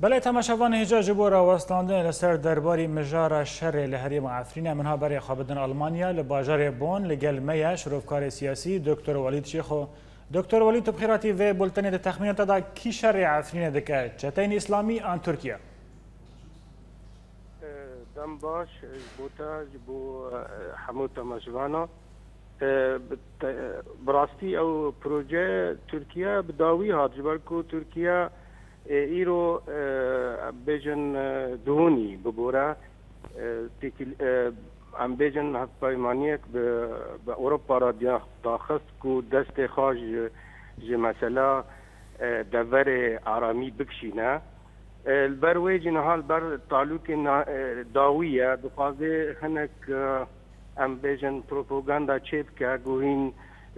بله تماشاوان هجاج بو راوستاندن لسر درباری مجار شر لحریم عفرین منها برای خوابدن آلمانیا لباجار بون لگل میا شروفکار سیاسی دکتر ولید شیخو دکتر ولید تو بخیراتی و بلتنی ده تخمینات دا کی شر عفرین دکه چتین اسلامی آن ترکیه دم باش بوتا بو همو تماشاوانا براستی او پروژه ترکیه بداوی هات جبر کو ترکیه ایرو بیژن دهونی ببورا تیکل ام بیژن هف پیمانیک به اروپا را داخست کو دست خواج جی مثلا دور آرامی بکشینه البر ویجن حال بر تعلق داویه بخوازه هنک ام بیژن پروپاگاندا چیپ که گوهین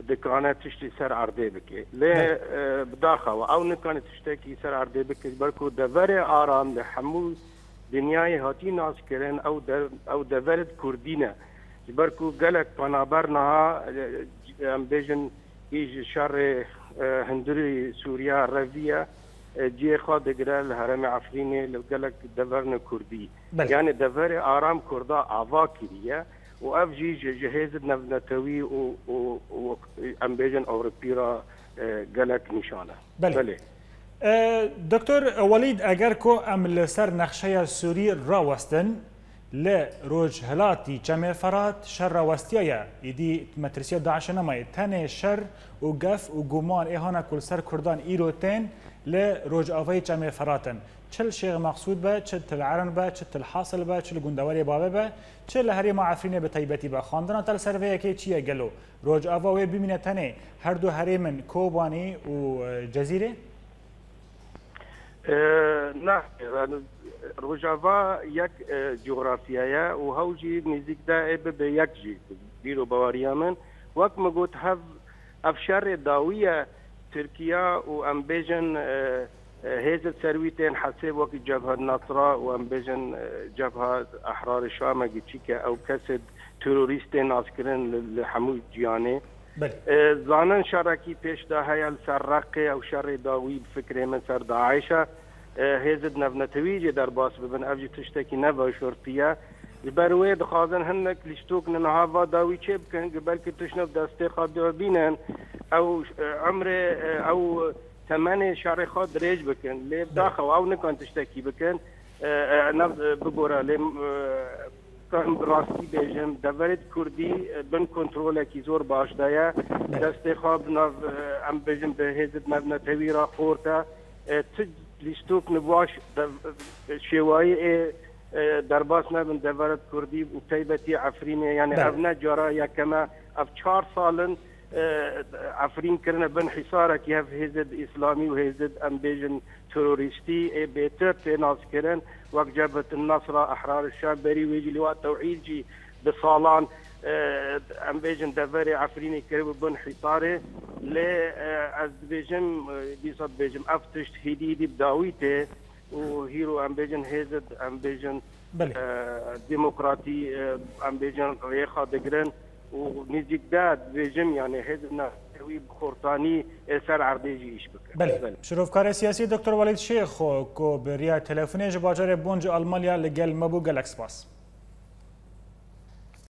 دکانه تشتی سر عرضه بکی لی بداخوا او نکانه تشتکی سر عرضه بکی بلکو دور آرام لحمو دنیای هاتی ناس کرن او در او دورت کردینه بلکو گلک پنابر نها ام بیجن ایج شر هندری سوریا رویه جی خوا دگره لحرم عفرینه لگلک دورن کردی یعنی دور آرام کرده آوا کریه واف جي جهاز نوتوي و و و امبيجن او رپیرا گلک آه، نشانه بله, بلي. آه، دکتر ولید اگر کو ام لسر نقشه سوری راوستن ل روج هلاتی چمه فرات شر وستیه ایدی مترسیه داعش نمای تنه شر و گف و گمان ایهانا کل سر کردان ایروتین ل روج آوای چمه فراتن چل شیخ مقصود به چل تلعرن به چل تلحاصل به چل گندواری بابه به چل هری معفرینه به طیبتی به خواندن تل سر وی که چیه گلو روج آوا وی ببینه تنه هر دو هریمن کوبانی و جزیره نه Rojava یک جغرافیایه و هاو جی نزیک ده به یک جی دیرو باوریا من وقت مگوت هف افشار داویه ترکیه و ام بیجن هیزت سرویتین حسیب وقت جبهه نصرا و ام بیجن جبهه احرار شامه گی چی که او کسد تروریستین آسکرن لحمو جیانه زانن شارکی پیش ده هیل سر رقه او شر داوی بفکر من سر داعشه هیزد نبنتوی جه در باس ببن او جه تشتکی نبا شورتیه بروی دخوازن هنک لشتوک ننها و داوی چه بکن بلکه تشنب دسته خواد دو بینن او عمر او تمن شعر خواد ریج بکن لیب داخو او نکن تشتکی بکن نفس بگوره لیم دەستان ڕاستی بێژم دەبێت کوردی بن کنترۆلێکی زۆر باشدایە دەستی خوا بناو ئەم بژم بەهێزت مەبنەتەوی را خۆرتە چ لیستوک نباش شێوایی دەرباس نەبن دەبێت کوردی و تایبەتی ئەفرینێ یعنی ئەڤنە جارا یەکەمە ئەف چهار ساڵن افرین کرنه بن حصاره که هف هزد اسلامی و هزد ام بیجن تروریستی ای بیتر تیناس کرن وقت جبهة النصر احرار الشام بری ویجی لوا توحید جی بسالان ام بیجن دفر عفرینی کرب بن حصاره لی از بیجن بیصد بیجن افتشت هدیدی بداویته و هیرو ام بیجن هزد ام بیجن دموکراتی ام بیجن ریخا دگرن نزیکدا دبێژم یانێ هێزنا وی خۆرتانی ئێستا عردێژی ئیش بکە شرۆڤکارە سیاسی دکتۆر وەلیت شێخۆ کۆبریا تەلەفونێژ باجارێ بۆنج ئەلمانیا لەگەل مەبوو گەلەکسپاس.